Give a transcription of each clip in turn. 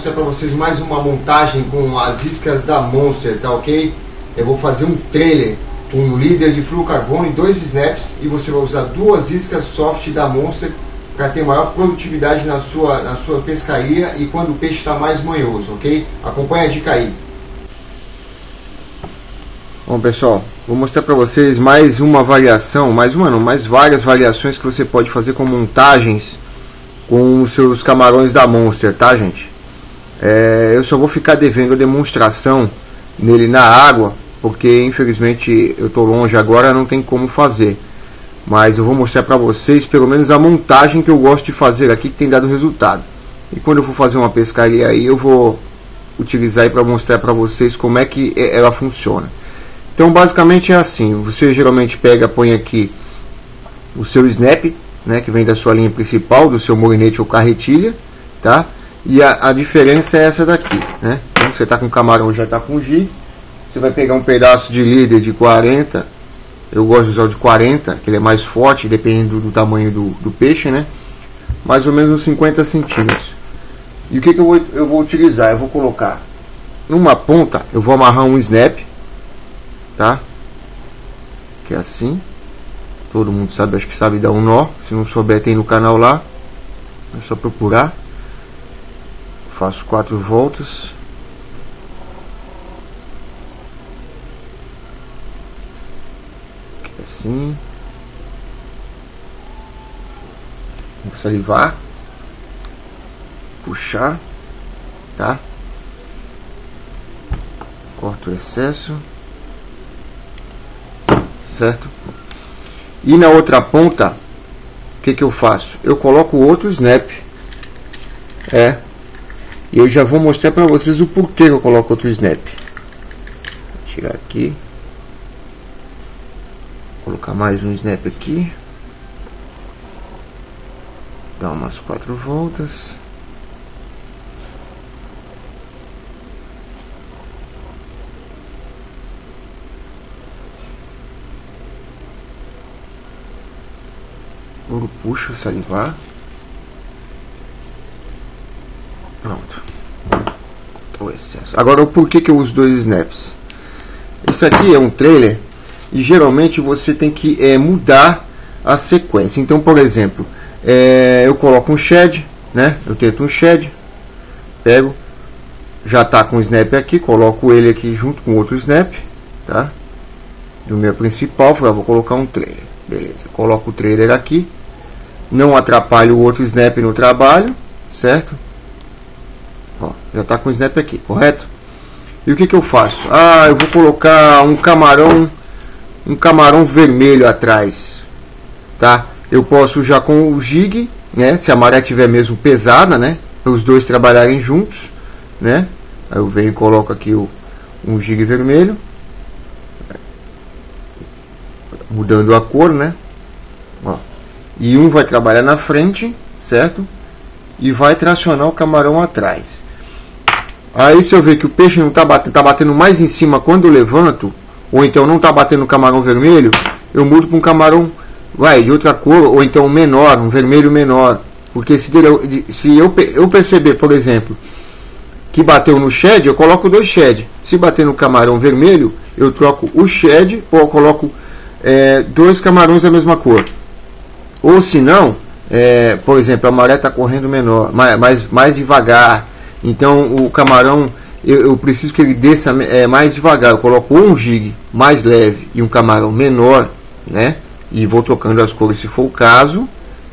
mostrar para vocês mais uma montagem com as iscas da Monster, tá ok? Eu vou fazer um trailer com um líder de fluorocarbono e dois snaps e você vai usar duas iscas soft da Monster para ter maior produtividade na sua, na sua pescaria e quando o peixe está mais manhoso, ok? Acompanha a dica aí. Bom pessoal, vou mostrar para vocês mais uma variação, mais uma não, mais várias variações que você pode fazer com montagens com os seus camarões da Monster, tá gente? É, eu só vou ficar devendo a demonstração nele na água, porque infelizmente eu estou longe agora, não tem como fazer. Mas eu vou mostrar para vocês pelo menos a montagem que eu gosto de fazer aqui que tem dado resultado. E quando eu for fazer uma pescaria aí, eu vou utilizar para mostrar para vocês como é que ela funciona. Então basicamente é assim, você geralmente pega, põe aqui o seu snap, né, que vem da sua linha principal, do seu molinete ou carretilha, tá? E a, a diferença é essa daqui, né? Então você está com camarão já está com gig, você vai pegar um pedaço de líder de 40, eu gosto de usar o de 40, que ele é mais forte, dependendo do tamanho do, do peixe, né? Mais ou menos uns 50 centímetros. E o que, que eu, vou, eu vou utilizar? Eu vou colocar numa ponta, eu vou amarrar um snap, tá? Que é assim. Todo mundo sabe, acho que sabe dar um nó. Se não souber, tem no canal lá. É só procurar. Faço quatro voltas. Aqui assim. Vou salivar. Puxar. Tá? Corto o excesso. Certo? E na outra ponta, o que, que eu faço? Eu coloco outro snap. É. E eu já vou mostrar para vocês o porquê que eu coloco outro snap. Vou tirar aqui. Vou colocar mais um snap aqui. Dar umas quatro voltas. Ouro puxa, salivar. Pronto. O excesso. Agora, o porquê que eu uso dois snaps? Isso aqui é um trailer e geralmente você tem que é, mudar a sequência. Então, por exemplo, é, eu coloco um shed, né? Eu tento um shed, pego, já está com o snap aqui, coloco ele aqui junto com outro snap, tá? Do meu principal, ah, vou colocar um trailer, beleza? Coloco o trailer aqui, não atrapalha o outro snap no trabalho, certo? Já está com o snap aqui, correto? E o que, que eu faço? Ah, eu vou colocar um camarão, um camarão vermelho atrás, tá? Eu posso já com o jig, né? Se a maré tiver mesmo pesada, né? Para os dois trabalharem juntos, né? Aí eu venho e coloco aqui o, um jig vermelho, mudando a cor, né? Ó e um vai trabalhar na frente, certo? E vai tracionar o camarão atrás. Aí se eu ver que o peixe não está batendo, tá batendo mais em cima quando eu levanto, ou então não está batendo o camarão vermelho, eu mudo para um camarão vai, de outra cor, ou então menor, um vermelho menor. Porque se, se eu, eu perceber, por exemplo, que bateu no shed, eu coloco dois shed. Se bater no camarão vermelho, eu troco o shed ou coloco é, dois camarões da mesma cor. Ou se não, é, por exemplo, a maré está correndo menor, mais, mais, mais devagar. Então o camarão, eu, eu preciso que ele desça é, mais devagar. Eu coloco um jig mais leve e um camarão menor, né? E vou trocando as cores se for o caso,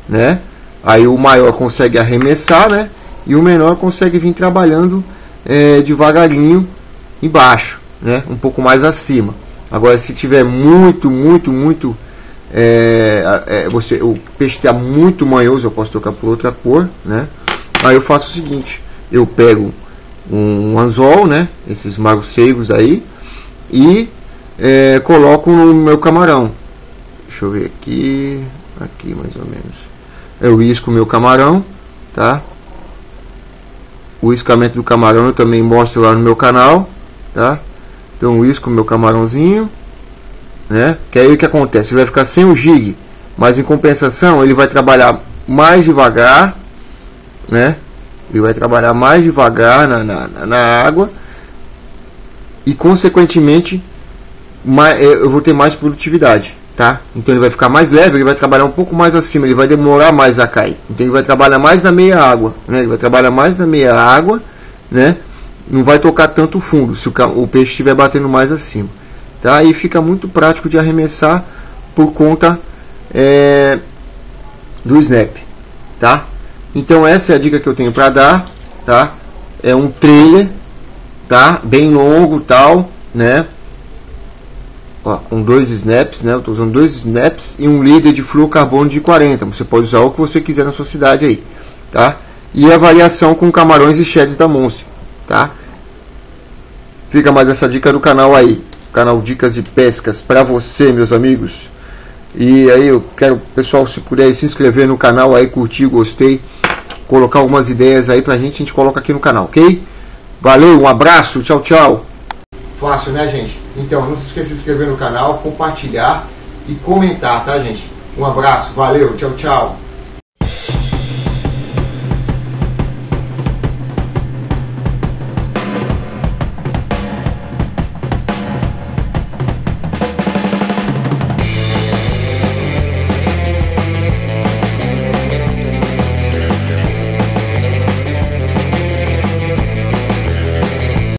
né? Aí o maior consegue arremessar, né? E o menor consegue vir trabalhando é, devagarinho embaixo, né? Um pouco mais acima. Agora, se tiver muito, muito, muito é, é, você, o peixe está muito manhoso, eu posso trocar por outra cor, né? Aí eu faço o seguinte, eu pego um, anzol, né? Esses magos aí e é, coloco no meu camarão. Deixa eu ver aqui, aqui mais ou menos. Eu isco o meu camarão, tá? O iscamento do camarão eu também mostro lá no meu canal, tá? Então eu isco o meu camarãozinho né? Que aí o que acontece? Ele vai ficar sem o jig, mas em compensação ele vai trabalhar mais devagar, né? Ele vai trabalhar mais devagar na, na, na água e, consequentemente, mais, é, eu vou ter mais produtividade. Tá? Então ele vai ficar mais leve, ele vai trabalhar um pouco mais acima, ele vai demorar mais a cair. Então ele vai trabalhar mais na meia água, né? Ele vai trabalhar mais na meia água, né? Não vai tocar tanto fundo se o, o peixe estiver batendo mais acima, tá? E fica muito prático de arremessar por conta é, do snap, tá? Então essa é a dica que eu tenho para dar, tá? É um trailer, tá? Bem longo, tal, né? Ó, com dois snaps, né? Eu estou usando dois snaps e um líder de fluorocarbono de 40. Você pode usar o que você quiser na sua cidade aí, tá? E a variação com camarões e sheds da Monster, tá? Fica mais essa dica do canal aí, canal Dicas de Pescas para você, meus amigos. E aí eu quero, pessoal, se puder se inscrever no canal aí, curtir, gostei, colocar algumas ideias aí pra gente, a gente coloca aqui no canal, ok? Valeu, um abraço, tchau, tchau. Fácil, né, gente? Então, não se esqueça de se inscrever no canal, compartilhar e comentar, tá, gente? Um abraço, valeu, tchau, tchau.